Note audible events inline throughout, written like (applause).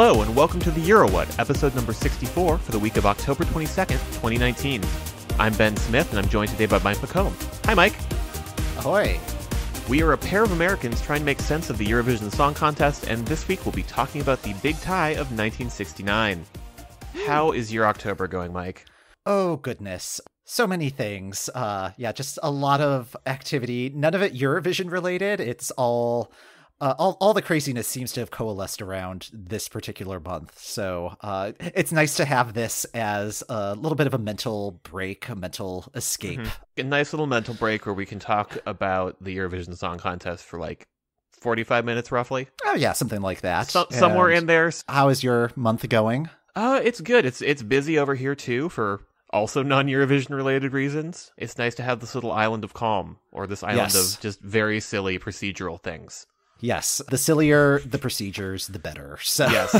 Hello and welcome to the EuroWhat, episode number 64 for the week of October 22nd, 2019. I'm Ben Smith and I'm joined today by Mike McComb. Hi, Mike. Ahoy. We are a pair of Americans trying to make sense of the Eurovision Song Contest, and this week we'll be talking about the big tie of 1969. How is your October going, Mike? Oh, goodness. So many things. Uh, yeah, just a lot of activity. None of it Eurovision related. It's all uh, all, all the craziness seems to have coalesced around this particular month. So uh, it's nice to have this as a little bit of a mental break, a mental escape. A nice little mental break where we can talk about the Eurovision Song Contest for like 45 minutes roughly. Oh, yeah, something like that. So- somewhere And in there. How is your month going? Uh, it's good. It's it's busy over here too for also non-Eurovision related reasons. It's nice to have this little island of calm or this island Yes. of just very silly procedural things. Yes, the sillier the procedures, the better. So Yes.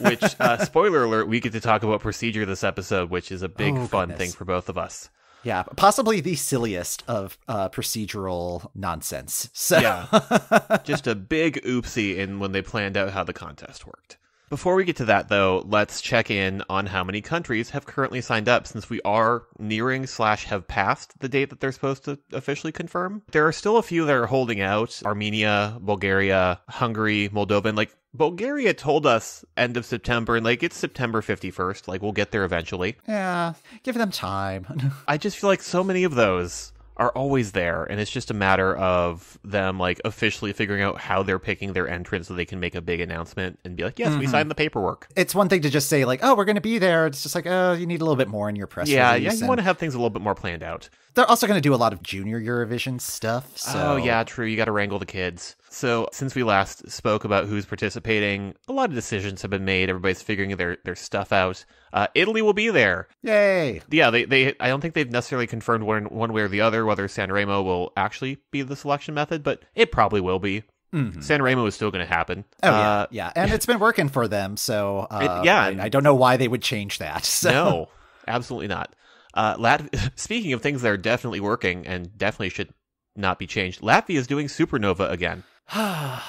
Which uh, spoiler alert, we get to talk about procedure this episode, which is a big Oh, fun goodness. thing for both of us. Yeah, possibly the silliest of uh, procedural nonsense. So Yeah. (laughs) Just a big oopsie in when they planned out how the contest worked. Before we get to that, though, let's check in on how many countries have currently signed up since we are nearing slash have passed the date that they're supposed to officially confirm. There are still a few that are holding out Armenia, Bulgaria, Hungary, Moldova. And like Bulgaria told us end of September, and like it's September 51st. Like we'll get there eventually. yeah, give them time. (laughs) I just feel like so many of those are always there, and it's just a matter of them like officially figuring out how they're picking their entrance so they can make a big announcement and be like, "Yes, we Mhm. signed the paperwork." it's one thing to just say like, "Oh, we're going to be there." It's just like, "Oh, you need a little bit more in your press yeah, release." yeah, you and want to have things a little bit more planned out. They're also going to do a lot of junior Eurovision stuff. So Oh yeah, true. You got to wrangle the kids. So since we last spoke about who's participating, a lot of decisions have been made. Everybody's figuring their their stuff out. Uh, Italy will be there. yay! Yeah, they, they I don't think they've necessarily confirmed one one way or the other whether Sanremo will actually be the selection method, but it probably will be. Mhm. Sanremo is still going to happen. Oh yeah, Uh, yeah, and it's been working for them. So (laughs) uh, yeah, I, I don't know why they would change that. (laughs) So. no, absolutely not. Uh, Lat- (laughs) Speaking of things that are definitely working and definitely should not be changed, Latvia is doing Supernova again. (sighs) I,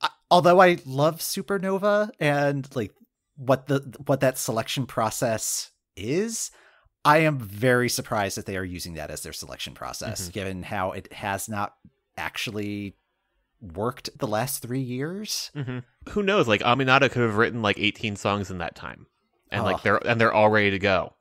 I although I love Supernova and like what the what that selection process is, I am very surprised that they are using that as their selection process, Mhm. given how it has not actually worked the last three years. hmm Who knows? Like Aminata could have written like 18 songs in that time, and Oh. like they're and they're all ready to go.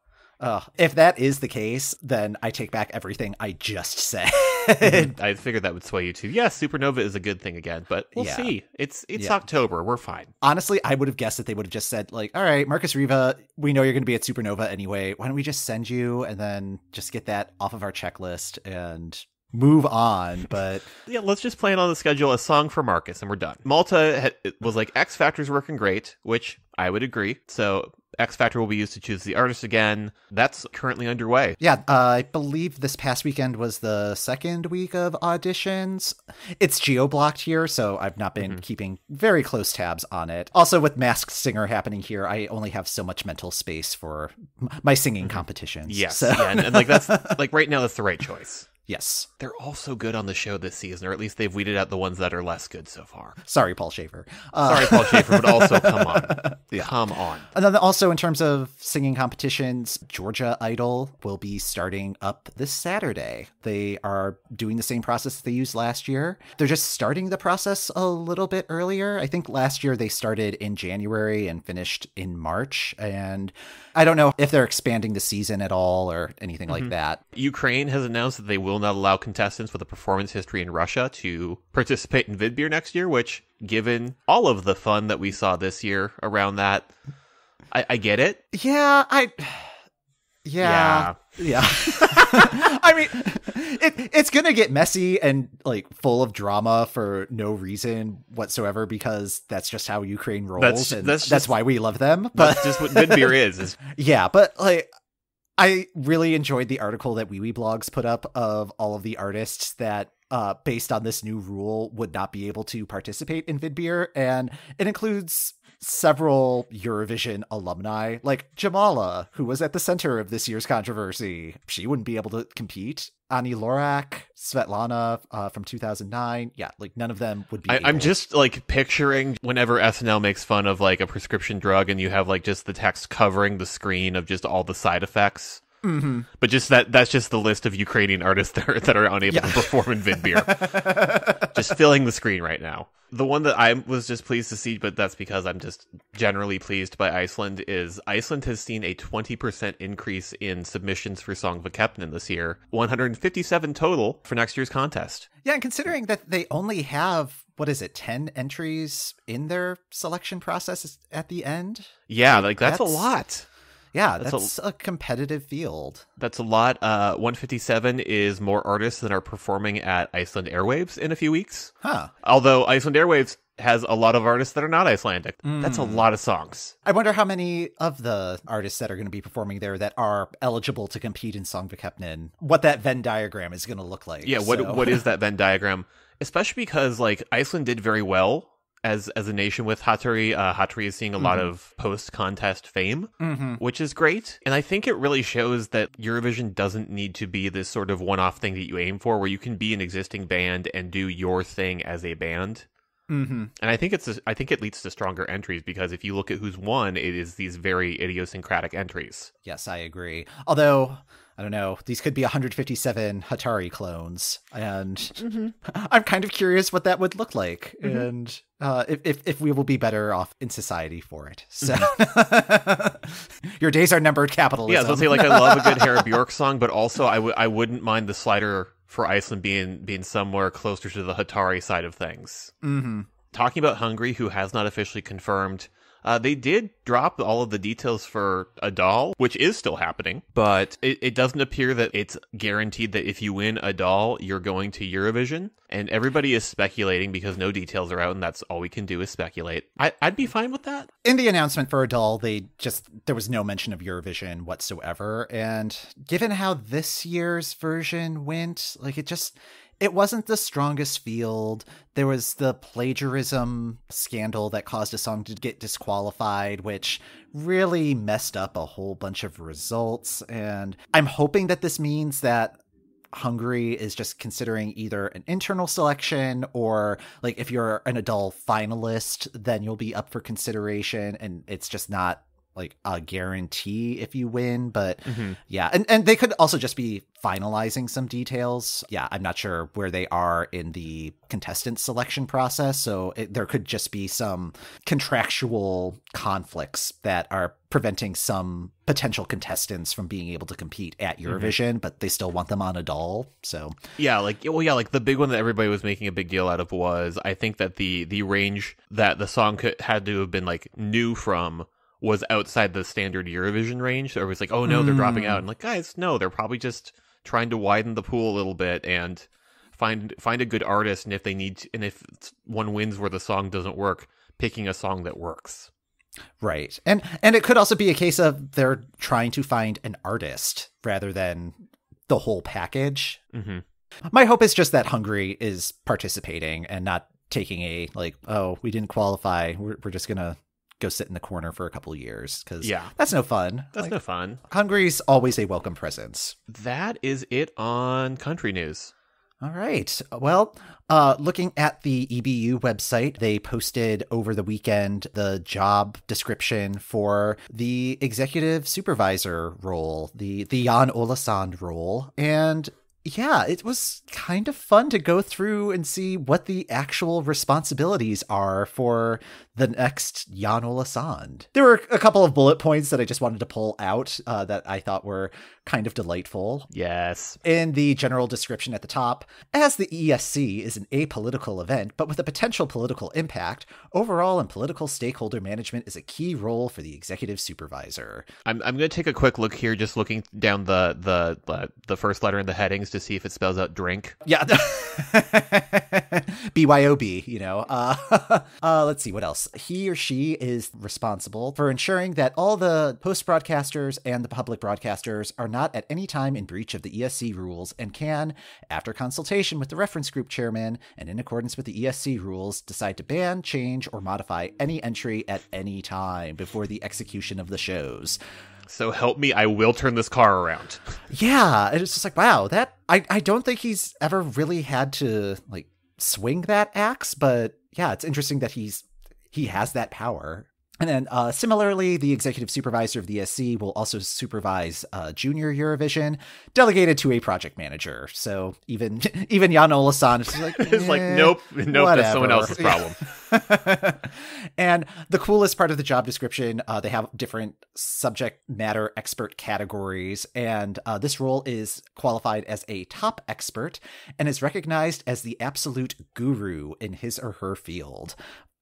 Uh, if that is the case, then I take back everything I just said. I figured that would sway you too. Yes, Supernova is a good thing again, but we'll Yeah. see. It's it's Yeah. October. We're fine. Honestly, I would have guessed that they would have just said, like, all right, Markus Riva, we know you're going to be at Supernova anyway. Why don't we just send you and then just get that off of our checklist and move on? But Yeah, let's just plan on the schedule a song for Markus, and we're done. Malta had, it was like X Factor's working great, which I would agree. So X Factor will be used to choose the artist again. That's currently underway. yeah, uh, I believe this past weekend was the second week of auditions. It's geo blocked here, so I've not been Mhm. keeping very close tabs on it. Also, with Masked Singer happening here, I only have so much mental space for m- my singing competitions. Yes, So- yeah, and, and like that's (laughs) like right now that's the right choice. Yes. They're all so good on the show this season, or at least they've weeded out the ones that are less good so far. Sorry, Paul Shaffer. Uh, Sorry, Paul Shaffer, but also (laughs) come on, Yeah. come on. And then also in terms of singing competitions, Georgia Idol will be starting up this Saturday. They are doing the same process they used last year. They're just starting the process a little bit earlier. I think last year they started in January and finished in March. And I don't know if they're expanding the season at all or anything like that. Ukraine has announced that they will not allow contestants with a performance history in Russia to participate in Vidbir next year, which, given all of the fun that we saw this year around that, I, I get it. Yeah, I. Yeah. Yeah. (laughs) (laughs) I mean, it, it's going to get messy and like full of drama for no reason whatsoever because that's just how Ukraine rolls. That's- and that's that's, just- why we love them. But That's just what Vidbir (laughs) is. is yeah, but like, I really enjoyed the article that Wiwibloggs put up of all of the artists that, uh, based on this new rule, would not be able to participate in Vidbir. And it includes several Eurovision alumni, like Jamala, who was at the center of this year's controversy. She wouldn't be able to compete. Ani Lorak, Svetlana uh, from 2009. Yeah, like none of them would be. I, I'm just like picturing whenever SNL makes fun of like a prescription drug and you have like just the text covering the screen of just all the side effects. Mm-hmm. But just that that's just the list of Ukrainian artists (laughs) that are, that are unable to perform in Vidbir. (laughs) just filling the screen right now. The one that I was just pleased to see, but that's because I'm just generally pleased by Iceland, is Iceland has seen a 20% increase in submissions for Söngvakeppnin this year, 157 total for next year's contest. Yeah, and considering that they only have what is it, 10 entries in their selection process at the end? Yeah, like that's, That's- a lot. Yeah, That's that's, a- a, competitive field. That's a lot. Uh, 157 is more artists than are performing at Iceland Airwaves in a few weeks. Huh. Although Iceland Airwaves has a lot of artists that are not Icelandic. That's a lot of songs. I wonder how many of the artists that are going to be performing there that are eligible to compete in Söngvakeppnin, what that Venn diagram is going to look like. Yeah, what So- what is (laughs) that Venn diagram? Especially because like Iceland did very well as as a nation with Hatari. Uh, Hatari is seeing a lot of post contest fame, Mhm. which is great. And I think it really shows that Eurovision doesn't need to be this sort of one off thing that you aim for, where you can be an existing band and do your thing as a band. Mhm. And I think it's I think it leads to stronger entries because if you look at who's won, it is these very idiosyncratic entries. Yes, I agree. Although, I don't know, these could be 157 Hatari clones, and Mm-hmm. (laughs) I'm kind of curious what that would look like, and uh, if, if if we will be better off in society for it. So, (laughs) your days are numbered, capitalism. Yeah, I was gonna say like I love a good Hera Bjork song, but also I w- I would I wouldn't mind the slider for Iceland being being somewhere closer to the Hatari side of things. hmm Talking about Hungary, who has not officially confirmed, uh, they did drop all of the details for A Dal, which is still happening, but it, it doesn't appear that it's guaranteed that if you win A Dal, you're going to Eurovision. And everybody is speculating because no details are out, and that's all we can do is speculate. I, I'd be fine with that. In the announcement for A Dal, they just there was no mention of Eurovision whatsoever, and given how this year's version went, like it just it wasn't the strongest field. There was the plagiarism scandal that caused a song to get disqualified, which really messed up a whole bunch of results. And I'm hoping that this means that Hungary is just considering either an internal selection or like if you're an A Dal finalist, then you'll be up for consideration and it's just not like a guarantee if you win. But mm-hmm. yeah, and, and they could also just be finalizing some details. Yeah, I'm not sure where they are in the contestant selection process. So it, there could just be some contractual conflicts that are preventing some potential contestants from being able to compete at mm-hmm. Eurovision, but they still want them on A Dal. So Yeah, like well, yeah, like the big one that everybody was making a big deal out of was I think that the the range that the song could, had to have been like new from was outside the standard Eurovision range. There was like, oh no, they're dropping out, and like guys, no, they're probably just trying to widen the pool a little bit and find find a good artist, and if they need, to, and if one wins where the song doesn't work, picking a song that works. Right. And and it could also be a case of they're trying to find an artist rather than the whole package. hmm My hope is just that Hungary is participating and not taking a like, oh, we didn't qualify. We're, we're just gonna go sit in the corner for a couple of years because Yeah. that's no fun. That's Like, no fun. Hungary's always a welcome presence. That is it on country news. All right. Well, uh, looking at the EBU website, they posted over the weekend the job description for the executive supervisor role, the the Jon Ola Sand role, and yeah, it was kind of fun to go through and see what the actual responsibilities are for the next Jon Ola Sand. There were a couple of bullet points that I just wanted to pull out uh, that I thought were kind of delightful Yes. in the general description at the top, as the ESC is an apolitical event but with a potential political impact, overall and political stakeholder management is a key role for the executive supervisor. I'm I'm going to take a quick look here, just looking down the the uh, the first letter in the headings to see if it spells out drink. Yeah. (laughs) BYOB, you know. Uh, (laughs) uh, let's see what else. He or she is responsible for ensuring that all the post broadcasters and the public broadcasters are not at any time in breach of the ESC rules and can, after consultation with the reference group chairman and in accordance with the ESC rules, decide to ban, change, or modify any entry at any time before the execution of the shows. So help me, I will turn this car around. Yeah, it's just like wow, that I I don't think he's ever really had to like swing that axe, but yeah, it's interesting that he's he has that power. And then, uh, similarly, the executive supervisor of the ESC will also supervise uh, junior Eurovision, delegated to a project manager. So even (laughs) even Jon Ola Sand is like, (laughs) it's like, eh, nope, nope, that's someone else's problem. (laughs) and the coolest part of the job description, uh, they have different subject matter expert categories, and uh, this role is qualified as a top expert and is recognized as the absolute guru in his or her field.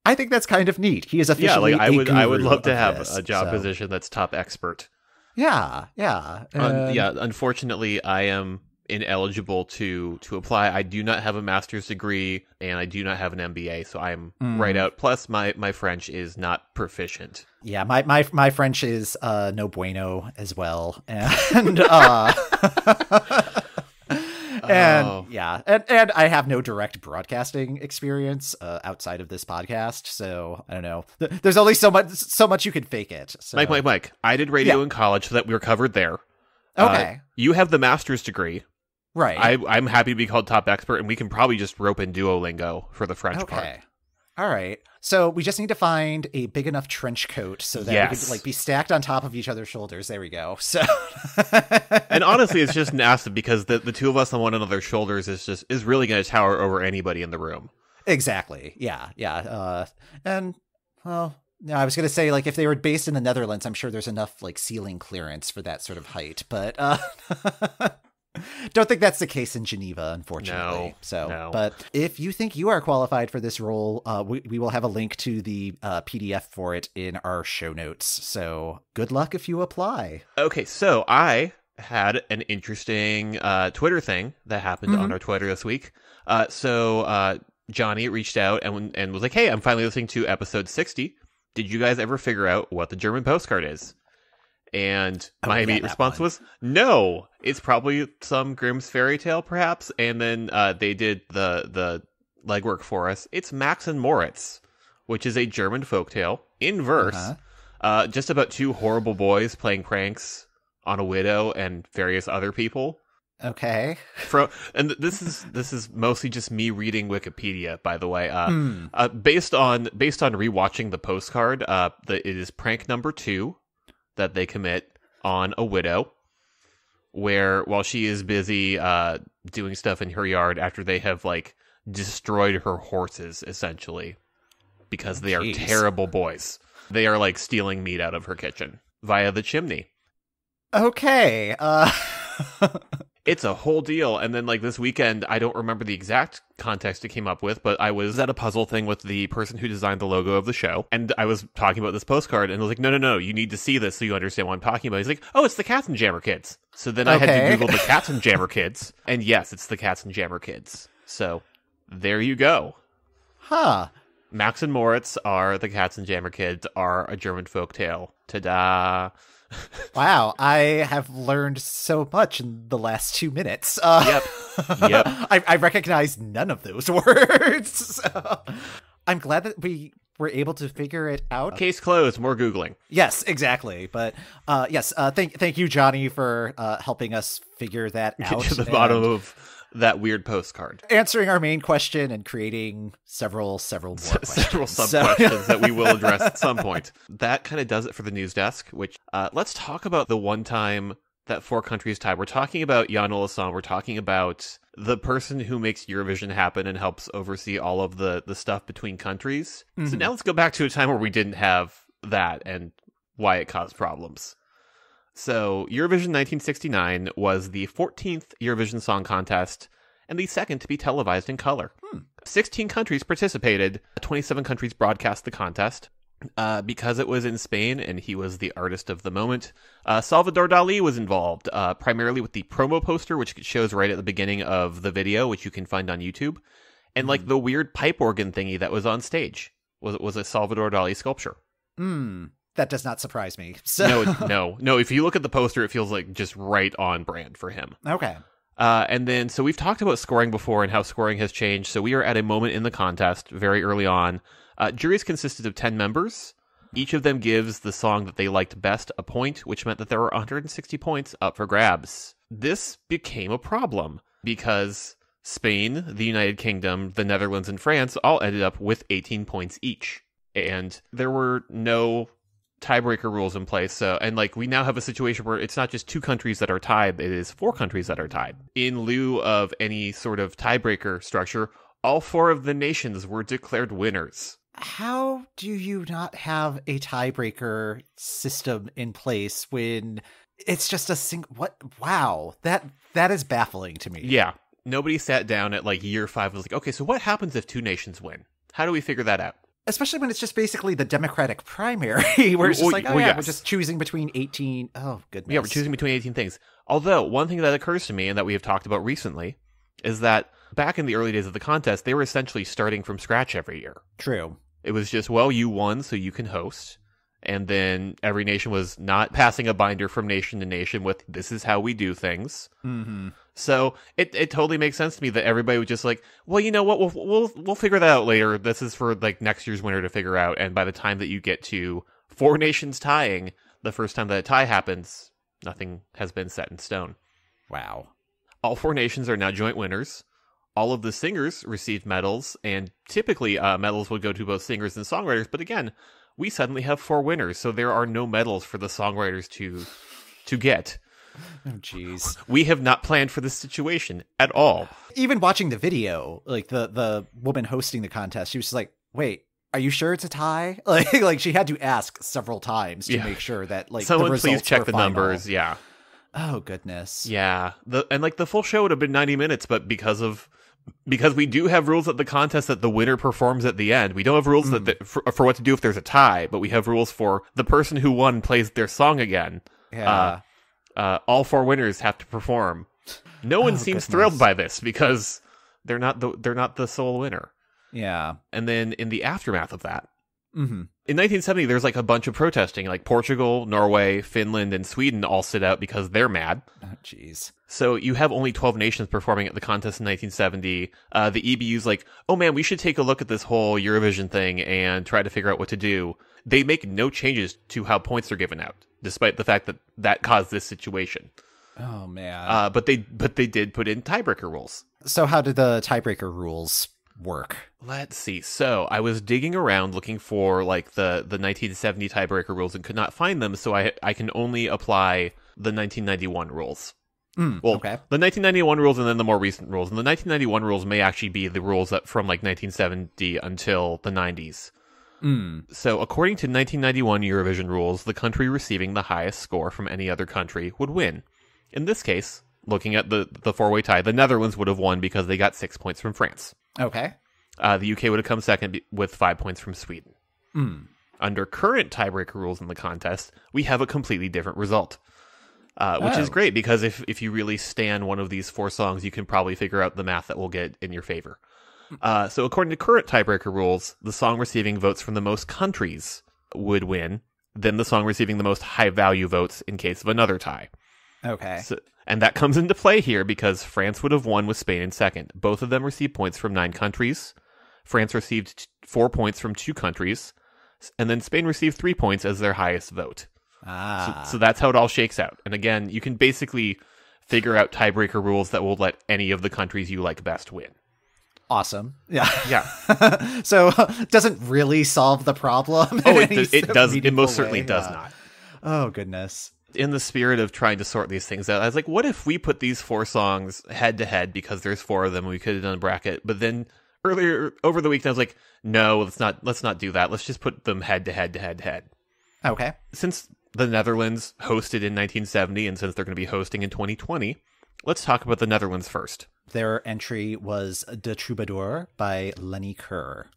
I think that's kind of neat. He is officially yeah, like I a would, I would love to have this, a job so- position that's top expert. Yeah, yeah, and- yeah, unfortunately, I am ineligible to to apply. I do not have a master's degree and I do not have an MBA, so I'm Mm. right out. Plus, my my French is not proficient. Yeah, my my my French is uh no bueno as well. And (laughs) uh (laughs) And Oh. yeah, and and I have no direct broadcasting experience uh, outside of this podcast, so I don't know. There's only so much so much you can fake it. So. Mike, Mike, Mike. I did radio Yeah. in college, so that we were covered there. Uh, Okay, you have the master's degree. right. I, I'm happy to be called top expert, and we can probably just rope in Duolingo for the French part. All right. So we just need to find a big enough trench coat so that we can like be stacked on top of each other's shoulders. There we go. So (laughs) And honestly, it's just acid because the, the two of us on one another's shoulders is just is really going to tower over anybody in the room. Exactly. Yeah. Yeah. Uh, and well, no, I was gonna say like if they were based in the Netherlands, I'm sure there's enough like ceiling clearance for that sort of height, but uh, (laughs) don't think that's the case in Geneva, unfortunately. No, so, no. but if you think you are qualified for this role, uh, we we will have a link to the uh, PDF for it in our show notes. So good luck if you apply. Okay, so I had an interesting uh, Twitter thing that happened on Mhm. our Twitter this week. Uh, so uh, Johnny reached out and and was like, "Hey, I'm finally listening to episode 60. Did you guys ever figure out what the German postcard is?" And Oh, my yeah, immediate that response one. was, "No, it's probably some Grimm's fairy tale, perhaps." And then uh, they did the the legwork for us. It's Max and Moritz, which is a German folktale in verse, Uh-huh. uh, just about two horrible boys playing pranks on a widow and various other people. Okay. Fro- and this is this is mostly just me reading Wikipedia, by the way. Uh, Hmm. uh, based on based on rewatching the postcard, uh, the, it is prank number two that they commit on a widow, where while she is busy uh, doing stuff in her yard after they have like destroyed her horses, essentially, because they are terrible boys. They are like stealing meat out of her kitchen via the chimney. Okay. Uh. (laughs) It's a whole deal. And then, like, this weekend, I don't remember the exact context it came up with, but I was at a puzzle thing with the person who designed the logo of the show. And I was talking about this postcard, and I was like, no, no, no, you need to see this so you understand what I'm talking about. He's like, oh, it's the Katzenjammer Kids. So then I had to Google the (laughs) Katzenjammer Kids. And yes, it's the Katzenjammer Kids. So there you go. huh. Max and Moritz are the Katzenjammer Kids, are a German folktale. Ta da. Wow, I have learned so much in the last two minutes. Uh, Yep. (laughs) Yep. I, I recognize none of those (laughs) words. So I'm glad that we were able to figure it out. Case closed. More Googling. Yes, exactly. But uh, yes, uh, thank thank you, Johnny, for uh, helping us figure that Get out. to the and bottom of that weird postcard. answering our main question and creating several several more (laughs) several questions. sub So- questions that we will (laughs) address at some point. That kind of does it for the news desk. Which uh, let's talk about the one time that four countries tied. We're talking about Jon Ola Sand. We're talking about the person who makes Eurovision happen and helps oversee all of the the stuff between countries. So Mhm. now let's go back to a time where we didn't have that and why it caused problems. So, Eurovision 1969 was the 14th Eurovision Song Contest and the second to be televised in color. 16 countries participated, 27 countries broadcast the contest. Uh, because it was in Spain and he was the artist of the moment, uh, Salvador Dali was involved, uh, primarily with the promo poster, which shows right at the beginning of the video, which you can find on YouTube, and like the weird pipe organ thingy that was on stage was was a Salvador Dali sculpture. Hmm. That does not surprise me. (laughs) So No, no, no. If you look at the poster, it feels like just right on brand for him. okay. Uh, and then, so we've talked about scoring before and how scoring has changed. So we are at a moment in the contest very early on. Uh, juries consisted of 10 members. Each of them gives the song that they liked best a point, which meant that there were 160 points up for grabs. This became a problem because Spain, the United Kingdom, the Netherlands, and France all ended up with 18 points each. And there were no tiebreaker rules in place. So, and like we now have a situation where it's not just two countries that are tied, it is four countries that are tied. In lieu of any sort of tiebreaker structure, all four of the nations were declared winners. How do you not have a tiebreaker system in place when it's just a sing what wow. That that is baffling to me. Yeah. Nobody sat down at like year five and was like, okay, so what happens if two nations win? How do we figure that out? Especially when it's just basically the Democratic primary, (laughs) where it's just like, oh well, yeah, we're just choosing between eighteen. Oh goodness. Yeah, we're choosing between 18 things. Although, one thing that occurs to me and that we have talked about recently is that back in the early days of the contest, they were essentially starting from scratch every year. True. It was just, well, you won, so you can host. And then every nation was not passing a binder from nation to nation with, this is how we do things. Mm-hmm. So it, it totally makes sense to me that everybody was just like, well, you know what, we'll, we'll, we'll figure that out later. This is for like next year's winner to figure out. And by the time that you get to four nations tying, the first time that a tie happens, nothing has been set in stone. Wow. All four nations are now joint winners. All of the singers received medals, and typically uh, medals would go to both singers and songwriters. But again, we suddenly have four winners, so there are no medals for the songwriters to to get. (laughs) Oh jeez. We have not planned for this situation at all. Even watching the video, like the the woman hosting the contest, she was just like, "Wait, are you sure it's a tie?" (laughs) Like like she had to ask several times to Yeah. make sure that like the Someone please check the final. numbers. Yeah, Oh goodness. yeah. The and like the full show would have been ninety minutes, but because of because we do have rules at the contest that the winner performs at the end. We don't have rules that the, for, for what to do if there's a tie, but we have rules for the person who won plays their song again. Yeah. uh, all four winners have to perform. No one Oh, seems goodness. thrilled by this because they're not the they're not the sole winner. yeah. And then in the aftermath of that, Mm-hmm. in 1970, there's like a bunch of protesting. Like Portugal, Norway, Finland, and Sweden all sit out because they're mad. Oh jeez. So you have only 12 nations performing at the contest in 1970. Uh, the EBU's like, oh man, we should take a look at this whole Eurovision thing and try to figure out what to do. They make no changes to how points are given out, despite the fact that that caused this situation. Oh man. Uh, but they but they did put in tiebreaker rules. so how did the tiebreaker rules work? Let's see. So I was digging around looking for like the the 1970 tiebreaker rules and could not find them. So I I can only apply the 1991 rules. Mm, Well, okay. the 1991 rules and then the more recent rules. And the 1991 rules may actually be the rules that from like 1970 until the 90s. Mm. So, according to 1991 Eurovision rules, the country receiving the highest score from any other country would win. In this case, looking at the the four way tie, the Netherlands would have won because they got six points from France. Okay. Uh, the UK would have come second with five points from Sweden. Mm. Under current tiebreaker rules in the contest, we have a completely different result. Uh, which is Oh. great because if, if you really stand one of these four songs, you can probably figure out the math that will get in your favor. Uh, so, according to current tiebreaker rules, the song receiving votes from the most countries would win, then the song receiving the most high value votes in case of another tie. Okay. So, and that comes into play here because France would have won with Spain in second. Both of them received points from nine countries. France received t- four points from two countries, and then Spain received three points as their highest vote. Ah. So, so that's how it all shakes out. And again, you can basically figure out tiebreaker rules that will let any of the countries you like best win. Awesome. Yeah. (laughs) Yeah. (laughs) so (laughs) doesn't really solve the problem. Oh, it, it does. It most certainly does Yeah. not. Oh goodness. in the spirit of trying to sort these things out, I was like, what if we put these four songs head to head because there's four of them? We could have done a bracket, but then earlier over the weekend, I was like, no, let's not. Let's not do that. Let's just put them head to head to head to head. Okay. Since the Netherlands hosted in 1970, and since they're going to be hosting in 2020, Let's talk about the Netherlands first. Their entry was De Troubadour by Lenny Kuhr.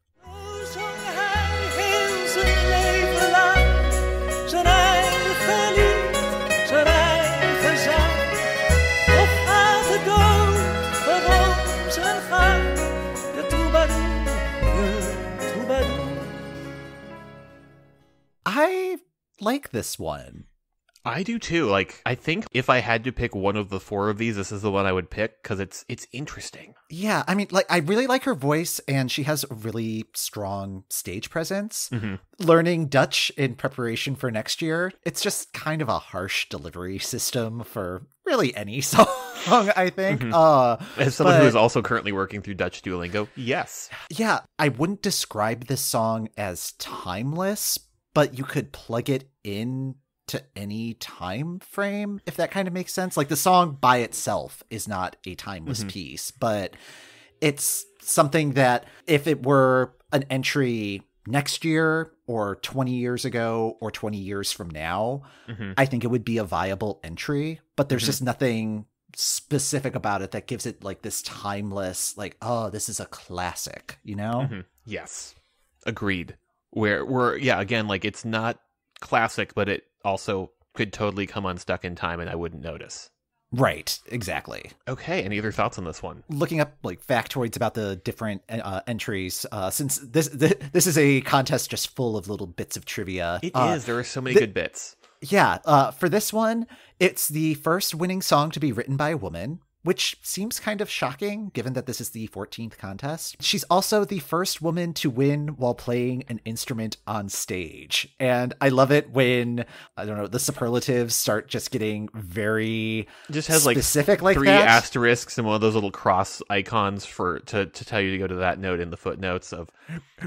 I like this one. I do too. Like, I think if I had to pick one of the four of these, this is the one I would pick because it's it's interesting. Yeah, I mean, like I really like her voice, and she has a really strong stage presence. Mm-hmm. Learning Dutch in preparation for next year, it's just kind of a harsh delivery system for really any (laughs) song. I think. Mhm. Uh, As someone who But- is also currently working through Dutch Duolingo, yes. yeah, I wouldn't describe this song as timeless, but you could plug it in to any time frame if that kind of makes sense. Like the song by itself is not a timeless Mhm. piece, but it's something that if it were an entry next year or 20 years ago or 20 years from now, hmm I think it would be a viable entry, but there's Mhm. just nothing specific about it that gives it like this timeless, like, oh, this is a classic, you know? Mhm. Yes, agreed. where we're yeah, again, like it's not classic, but it also could totally come unstuck in time, and I wouldn't notice. Right, exactly. Okay, any other thoughts on this one? Looking up like factoids about the different uh, entries, uh, since this, this this is a contest just full of little bits of trivia. It is. uh, There are so many good bits. Yeah, uh, for this one, it's the first winning song to be written by a woman, which seems kind of shocking given that this is the 14th contest. She's also the first woman to win while playing an instrument on stage. And I love it when, I don't know, the superlatives start just getting very Just has like specific like three that. asterisks and one of those little cross icons for to to tell you to go to that note in the footnotes of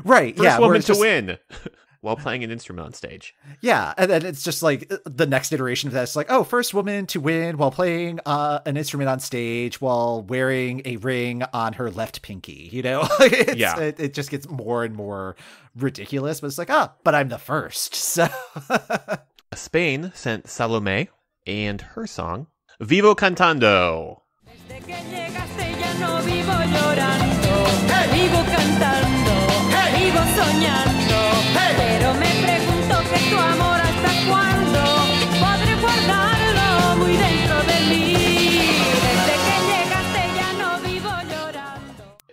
right, first yeah. woman to just- win (laughs) while playing an instrument on stage. Yeah, and then it's just like uh, the next iteration of that. It's like, oh, first woman to win while playing uh, an instrument on stage while wearing a ring on her left pinky. You know, (laughs) it's, Yeah. it, it just gets more and more ridiculous. But it's like, ah, but I'm the first. (laughs) So Spain sent Salome and her song Vivo Cantando.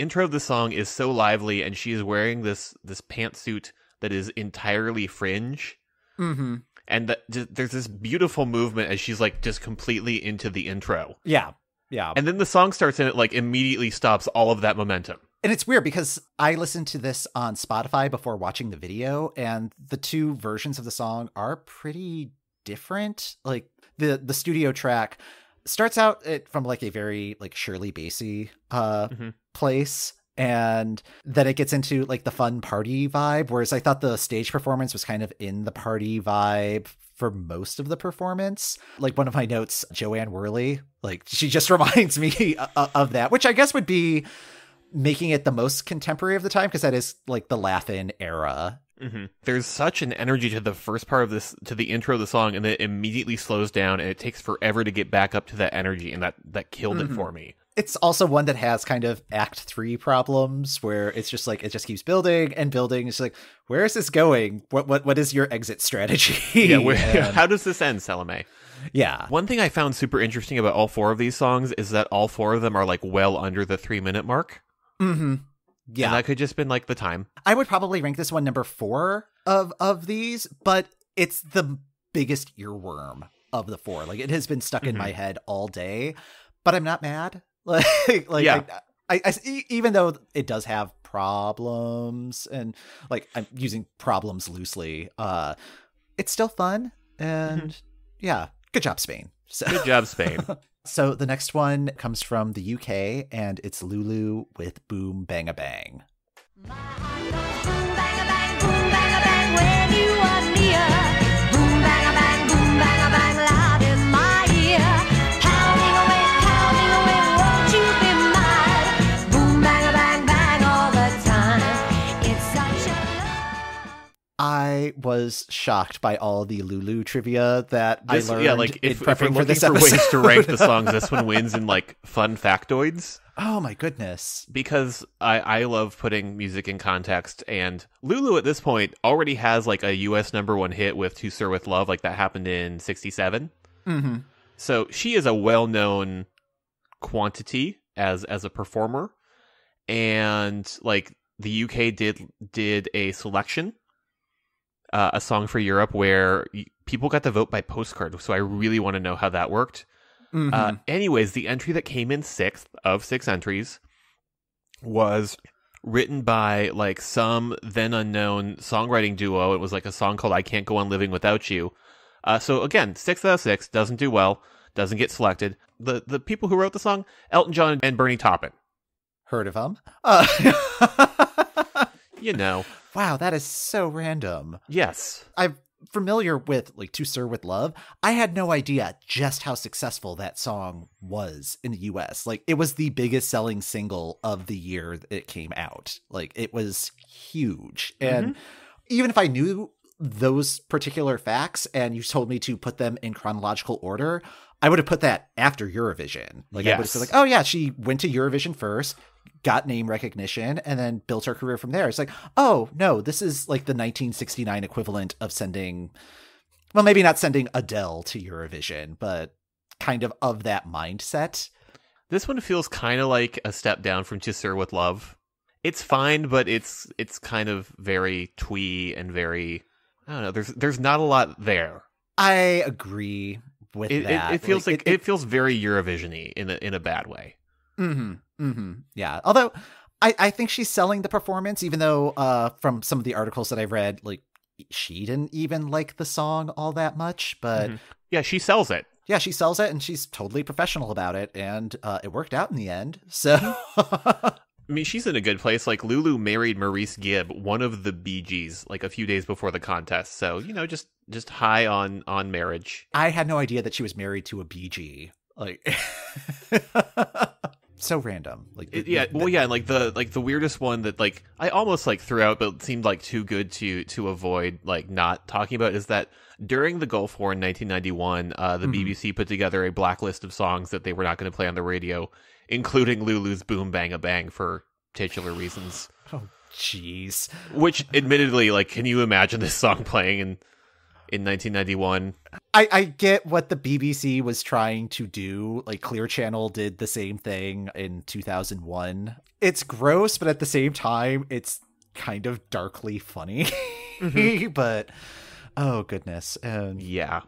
Intro of the song is so lively, and she is wearing this this pantsuit that is entirely fringe. mm-hmm. and that, just, there's this beautiful movement as she's like just completely into the intro yeah, yeah. and then the song starts and it like immediately stops all of that momentum And it's weird because I listened to this on Spotify before watching the video, and the two versions of the song are pretty different. Like the the studio track starts out it from like a very like Shirley Bassey uh Mhm. Place. And then it gets into like the fun party vibe, whereas I thought the stage performance was kind of in the party vibe for most of the performance. Like one of my notes, Joanne Worley, like she just (laughs) reminds me of, that, which I guess would be making it the most contemporary of the time because that is like the Laugh-In era. hmm there's such an energy to the first part of this to the intro of the song and then it immediately slows down and it takes forever to get back up to that energy and that that killed Mhm. it for me It's also one that has kind of Act Three problems where it's just like it just keeps building and building. It's like where is this going? What what what is your exit strategy? (laughs) yeah (laughs) (laughs) And- how does this end salome yeah, one thing i found super interesting about all four of these songs is that all four of them are like well under the three minute mark hmm yeah. and that could just been like the time I would probably rank this one number four of of these, but it's the biggest earworm of the four. Like it has been stuck in Mhm. my head all day, but I'm not mad. (laughs) Like like Yeah. I, I, I- even though it does have problems and like I'm using problems loosely, uh, it's still fun and yeah, good job Spain. So good job spain (laughs) so the next one comes from the UK and it's Lulu with Boom Bang a Bang. Was shocked by all the Lulu trivia that This, I learned yeah, like in if, if we're prepping for this for, episode. ways to rank the songs, (laughs) this one wins in like fun factoids oh my goodness. because I I love putting music in context. And Lulu at this point already has like a U.S. number one hit with "To Sir with Love," like that happened in '67. hmm So she is a well known quantity as as a performer, and like the UK did did a selection uh, a song for Europe where people got to vote by postcard. So I really want to know how that worked. Mhm. Uh, anyways, the entry that came in sixth of six entries was written by like some then unknown songwriting duo. It was like a song called "I Can't Go On Living Without You." Uh, so again, six out of six doesn't do well, doesn't get selected. The the people who wrote the song, Elton John and Bernie Taupin. Heard of them? (laughs) You know, (laughs) wow, that is so random. yes, I'm familiar with like To Sir with Love. I had no idea just how successful that song was in the US. Like it was the biggest selling single of the year it came out. Like it was huge. And mm-hmm. even if I knew those particular facts and you told me to put them in chronological order, I would have put that after Eurovision. Like I would have said like, oh yeah, she went to Eurovision first, got name recognition, and then built her career from there. It's like, oh no, this is like the 1969 equivalent of sending, well, maybe not sending Adele to Eurovision, but kind of of that mindset. this one feels kind of like a step down from "To Sir with Love." It's fine, but it's it's kind of very twee and very I don't know. There's there's not a lot there. I agree with It, it, that. it feels like, it, it, feels very Eurovisiony in a in a bad way. Mm-hmm. Mm-hmm. Yeah. Although I, I think she's selling the performance, even though uh from some of the articles that I've read, like she didn't even like the song all that much. But Mhm. Yeah, she sells it. yeah, she sells it and she's totally professional about it, and uh it worked out in the end. So (laughs) I mean, she's in a good place. Like Lulu married Maurice Gibb, one of the Bee Gees, like a few days before the contest. So you know, just just high on on marriage. I had no idea that she was married to a Bee Gee. Like (laughs) so random. Like It- yeah, well, yeah, and like the like the weirdest one that like I almost like threw out, but seemed like too good to to avoid like not talking about is that during the Gulf War in 1991, uh, the Mhm. BBC put together a blacklist of songs that they were not going to play on the radio, including Lulu's "Boom Bang a Bang" for titular reasons. (sighs) Oh jeez. Which, admittedly, like, can you imagine this song playing in in 1991? I, I get what the BBC was trying to do. Like Clear Channel did the same thing in 2001. It's gross, but at the same time, it's kind of darkly funny. Mm-hmm. (laughs) but oh goodness, and Yeah,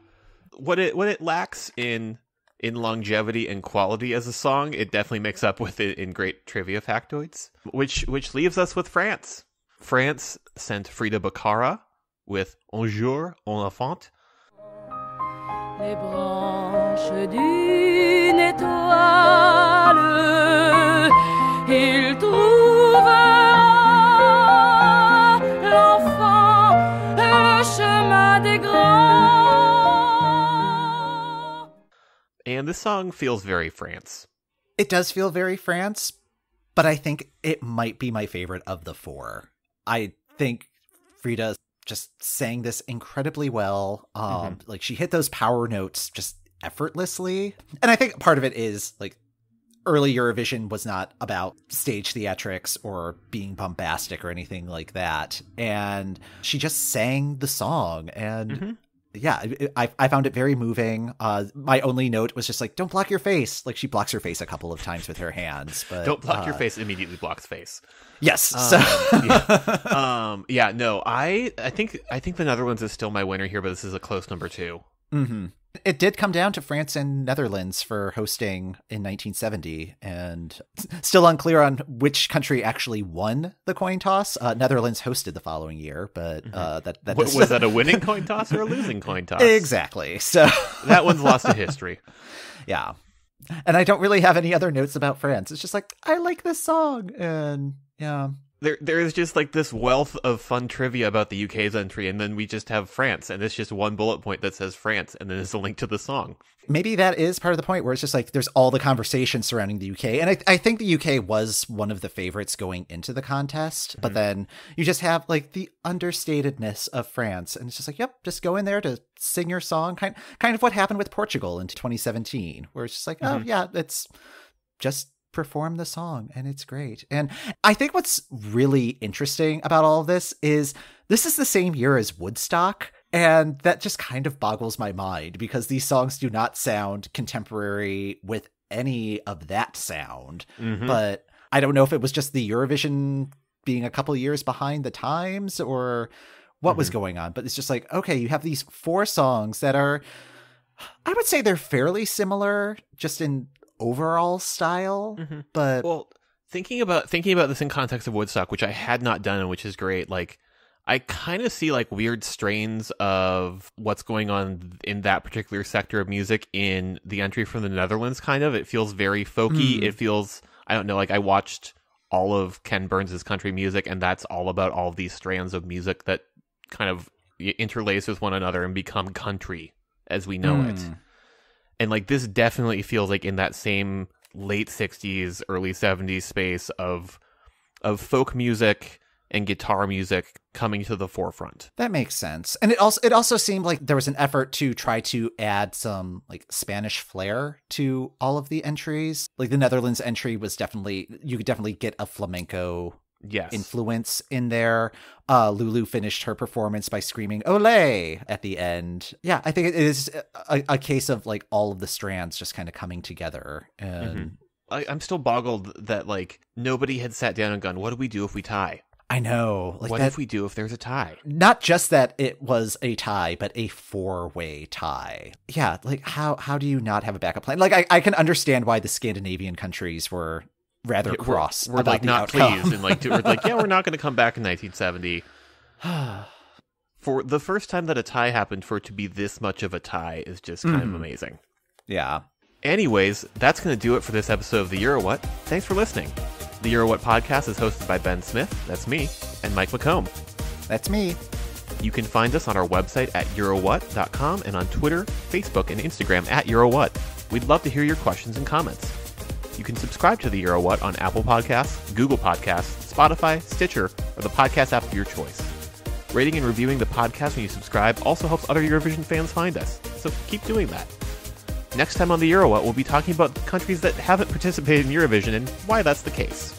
what it what it lacks in in longevity and quality as a song, it definitely makes up with it in great trivia factoids. Which which leaves us with France. France sent Frida Boccara with Un jour, un enfant. les branches d'une étoile. Il trouvera l'enfant le chemin des grands. And this song feels very France. it does feel very France. But I think it might be my favorite of the four. I think Frida just sang this incredibly well. Um, like she hit those power notes just effortlessly. And I think part of it is like early Eurovision was not about stage theatrics or being bombastic or anything like that. And she just sang the song and Mhm. Yeah, I, I found it very moving. Uh, my only note was just like, don't block your face. Like she blocks her face a couple of times with her hands, but Don't block your uh, face immediately blocks face. Yes. Um, so yeah. (laughs) Um yeah, no, I I think I think the Netherlands is still my winner here, but this is a close number two. Mhm. It did come down to France and Netherlands for hosting in 1970, and (laughs) still unclear on which country actually won the coin toss. Uh, Netherlands hosted the following year, but uh, that that Wa- was that a (laughs) winning coin toss or a losing coin toss? exactly. So (laughs) That one's lost to history. yeah, and I don't really have any other notes about France. It's just like I like this song, and yeah, There, there is just like this wealth of fun trivia about the UK's entry, and then we just have France, and it's just one bullet point that says France, and then there's a link to the song. maybe that is part of the point where it's just like there's all the conversation surrounding the UK. And I, I think the UK was one of the favorites going into the contest, but mm-hmm. then you just have like the understatedness of France. And it's just like, yep, just go in there to sing your song. Kind, kind of what happened with Portugal in 2017, where it's just like, oh, mm-hmm. yeah, it's just perform the song and it's great. And I think what's really interesting about all of this is this is the same year as Woodstock. And that just kind of boggles my mind because these songs do not sound contemporary with any of that sound. Mhm. But I don't know if it was just the Eurovision being a couple years behind the times or what was going on. But it's just like, okay, you have these four songs that are, I would say they're fairly similar just in overall style, but Well, thinking about thinking about this in context of Woodstock, which I had not done, and which is great. Like, I kind of see like weird strains of what's going on in that particular sector of music in the entry from the Netherlands. Kind of, it feels very folky. Hmm. It feels I don't know. Like I watched all of Ken Burns' country music, and that's all about all these strands of music that kind of interlace with one another and become country as we know it Hmm. And like this definitely feels like in that same late 60s early 70s space of of folk music and guitar music coming to the forefront That makes sense. And it also it also seemed like there was an effort to try to add some like Spanish flair to all of the entries. Like the Netherlands entry was definitely you could definitely get a flamenco yes influence in there. Uh Lulu finished her performance by screaming "Olé" at the end. Yeah, I think it is a, a case of like all of the strands just kind of coming together. And Mhm. I, i'm still boggled that like nobody had sat down and gone what do we do if we tie I know, like what that if we do if there's a tie not just that it was a tie, but a four-way tie. Yeah, like how how do you not have a backup plan? Like I, I can understand why the Scandinavian countries were rather Yeah, we're- cross we're, about like not outcome. pleased and like we're like yeah we're not going to come back in 1970 (sighs) for the first time that a tie happened for it to be this much of a tie is just kind of Mhm. amazing yeah. Anyways, that's going to do it for this episode of the Euro What. Thanks for listening. The Euro What podcast is hosted by Ben Smith, that's me, and Mike McComb. That's me. You can find us on our website at eurowhat.com and on Twitter, Facebook, and Instagram at EuroWhat. We'd love to hear your questions and comments. You can subscribe to the Euro What on Apple Podcasts, Google Podcasts, Spotify, Stitcher, or the podcast app of your choice. Rating and reviewing the podcast when you subscribe also helps other Eurovision fans find us, so keep doing that. Next time on the Euro What, we'll be talking about countries that haven't participated in Eurovision and why that's the case.